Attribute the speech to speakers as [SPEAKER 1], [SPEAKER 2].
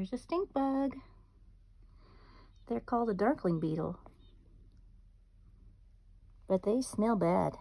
[SPEAKER 1] There's a stink bug. They're called a darkling beetle. But they smell bad.